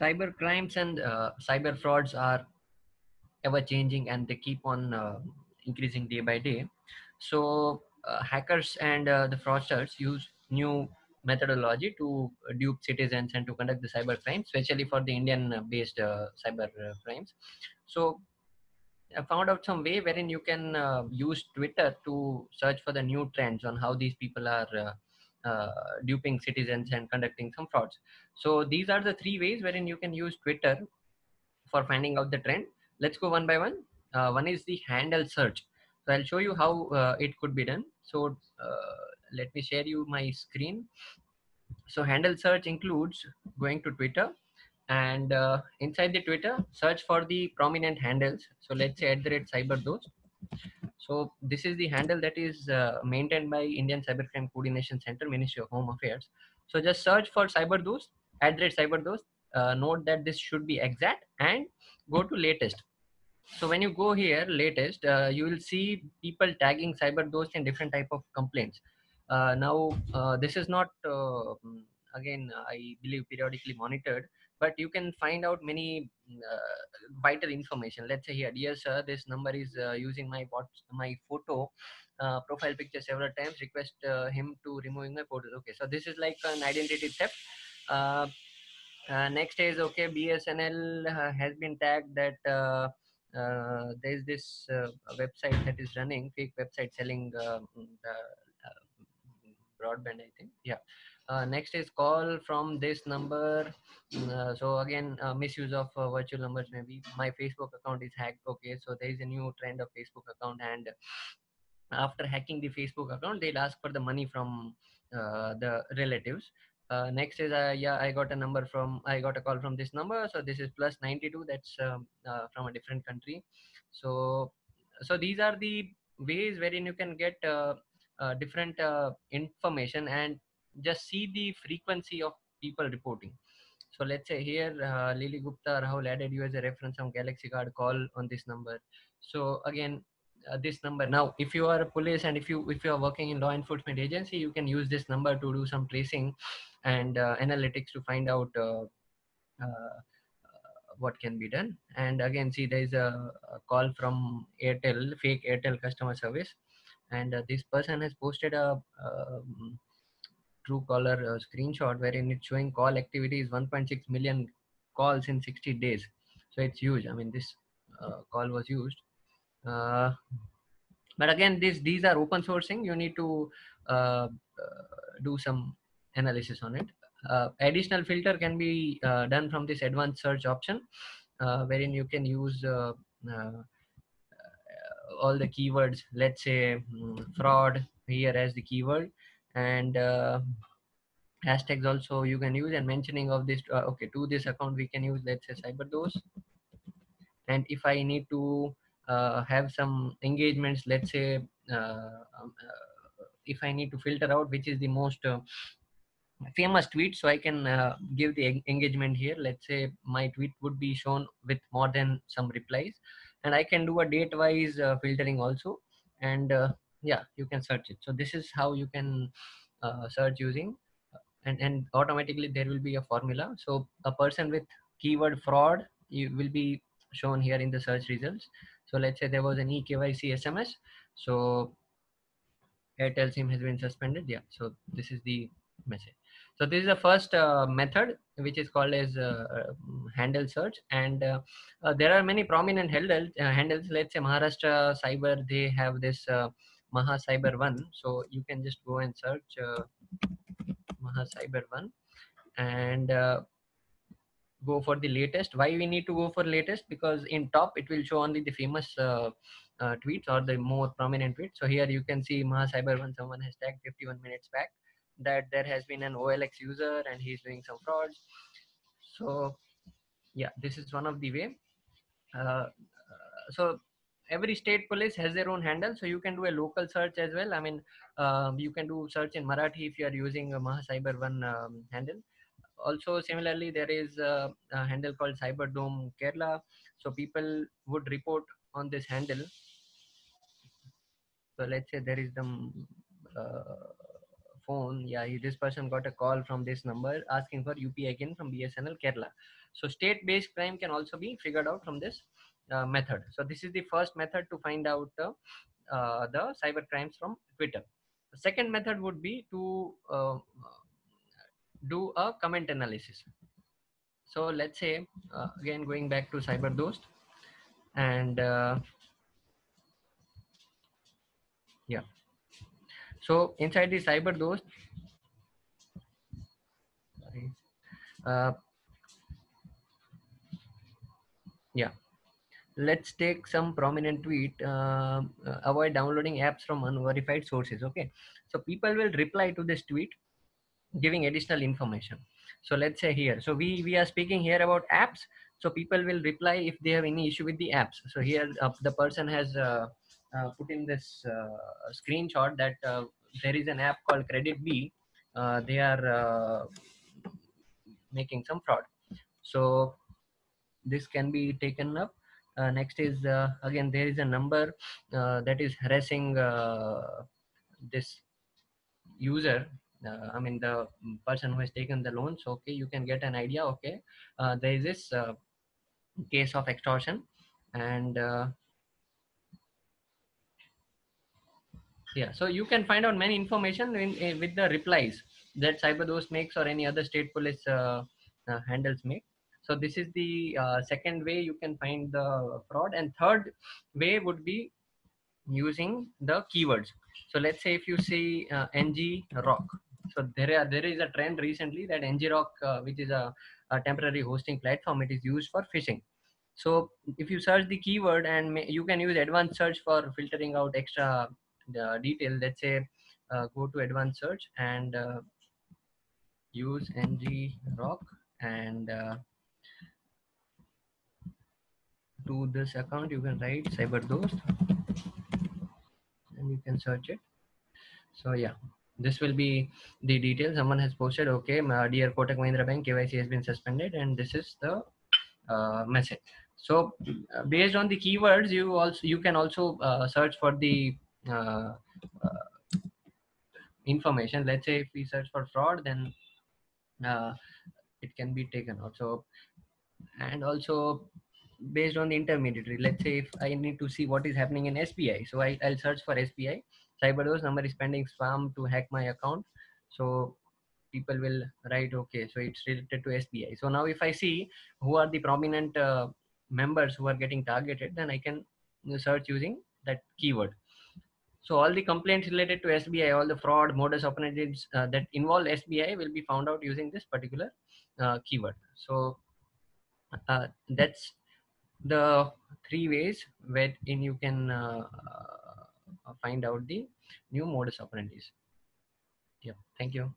cyber crimes and uh, cyber frauds are ever changing and they keep on uh, increasing day by day. So uh, hackers and uh, the fraudsters use new methodology to dupe citizens and to conduct the cyber crimes especially for the indian based uh, cyber uh, crimes. So I found out some way wherein you can use Twitter to search for the new trends on how these people are duping citizens and conducting some frauds. So these are the three ways wherein you can use Twitter for finding out the trend. Let's go one by one. Uh, one is the handle search. So I'll show you how uh, it could be done. So uh, let me share you my screen. So handle search includes going to Twitter and uh, inside the twitter search for the prominent handles so let's say at the rate cyberdost so this is the handle that is uh, maintained by indian cybercrime coordination center ministry of home affairs. So just search for the rate cyberdost uh, note that this should be exact and go to latest. So when you go here latest uh, you will see people tagging cyberdost in different type of complaints. Uh, now uh, this is not uh, again i believe periodically monitored but you can find out many uh, vital information. Let's say here dear sir this number is uh, using my what my photo uh, profile picture several times. Request him to removing my photos okay so this is like an identity theft. Uh, next is okay bsnl uh, has been tagged that uh, uh, there's this website that is running fake website selling uh, broadband i think. Yeah uh, next is call from this number. Mm, uh, so again uh, misuse of uh, virtual numbers maybe my facebook account is hacked okay? So there is a new trend of facebook account and after hacking the facebook account they'll ask for the money from uh, the relatives. Uh, next is yeah i got a number from i got a call from this number. So this is plus 92 that's um, from a different country. So so these are the ways wherein you can get different information and just see the frequency of people reporting so let's say here, uh, Lily Gupta Rahul added you as a reference on Galaxy card. Call on this number. So again, uh, this number. Now, if you are a police and if you if you are working in law enforcement agency, you can use this number to do some tracing and uh, analytics to find out uh, uh, what can be done. And again, see there is a, a call from Airtel, fake Airtel customer service, and uh, this person has posted a. Um, Truecaller uh, screenshot wherein it's showing call activity is 1.6 million calls in 60 days. So it's huge. I mean, this uh, call was used. Uh, but again, this these are open sourcing. You need to uh, do some analysis on it. Uh, additional filter can be uh, done from this advanced search option, wherein you can use all the keywords. Let's say um, fraud here as the keyword and uh, hashtags also you can use and mentioning of this uh, okay to this account we can use let's say cyberdost and if i need to uh, have some engagements let's say uh, um, uh, if i need to filter out which is the most uh, famous tweet so i can give the engagement here. Let's say my tweet would be shown with more than some replies. And i can do a date wise filtering also. And yeah you can search it. So this is how you can uh, search using and and automatically there will be a formula. So a person with keyword fraud you will be shown here in the search results. So let's say there was an ekyc sms so airtel sim has been suspended. Yeah so this is the message. So this is the first uh, method which is called as uh, handle search. And uh, uh there are many prominent handles uh, handles. Let's say maharashtra cyber they have this uh, Maha Cyber One. So you can just go and search uh, Maha Cyber One and uh, go for the latest. Why we need to go for latest? Because in top it will show only the famous uh, uh, tweets or the more prominent tweets. So here you can see Maha Cyber One. Someone has tagged 51 minutes back that there has been an OLX user and he's doing some frauds. So yeah, this is one of the way. Uh, so every state police has their own handle so you can do a local search as well. I mean um, you can do search in marathi if you are using a mahacyber one um, handle. Also similarly there is a, a, handle called cyberdome kerala. So people would report on this handle. So let's say there is the uh, phone. Yeah, this person got a call from this number asking for UPI again from BSNL Kerala. So state-based crime can also be figured out from this uh, method. So this is the first method to find out uh, uh, the cyber crimes from Twitter. The second method would be to uh, do a comment analysis. So let's say uh, again going back to CyberDost and uh, yeah. So inside the CyberDost, sorry, yeah let's take some prominent tweet uh, uh, avoid downloading apps from unverified sources okay? So people will reply to this tweet giving additional information. So let's say here. So we we are speaking here about apps. So people will reply if they have any issue with the apps. So here uh, the person has uh, uh, put in this uh, screenshot that there is an app called credit b. They are making some fraud. So this can be taken up next is uh, again there is a number uh, that is harassing uh, this user. Uh, i mean the person who has taken the loans. Okay you can get an idea. Okay uh, there is this uh, case of extortion. And uh, yeah so you can find out many information in, in with the replies that cyberdost makes or any other state police uh, uh, handles make so this is the uh, second way you can find the fraud. And third way would be using the keywords. So let's say if you see uh, ng rock. So there are there is a trend recently that ng rock uh, which is a, a temporary hosting platform it is used for phishing. So if you search the keyword and you can use advanced search for filtering out extra uh, detail. Let's say uh, go to advanced search and uh, use ng rock and uh, to this account you can write cyberdost and you can search it. So yeah this will be the detail someone has posted okay my dear kotak mahindra bank kyc has been suspended and this is the uh, message. So uh, based on the keywords you also you can also uh, search for the uh, uh, information. Let's say if we search for fraud then uh, it can be taken also and also based on the intermediary. Let's say if i need to see what is happening in sbi so I, i'll search for sbi cyberdost number is pending spam to hack my account. So people will write okay so it's related to sbi so now if i see who are the prominent uh, members who are getting targeted then i can search using that keyword. So all the complaints related to sbi all the fraud modus operandi uh, that involve sbi will be found out using this particular uh, keyword. So uh, that's the three ways wherein you can uh, find out the new modus operandi. Yeah, thank you.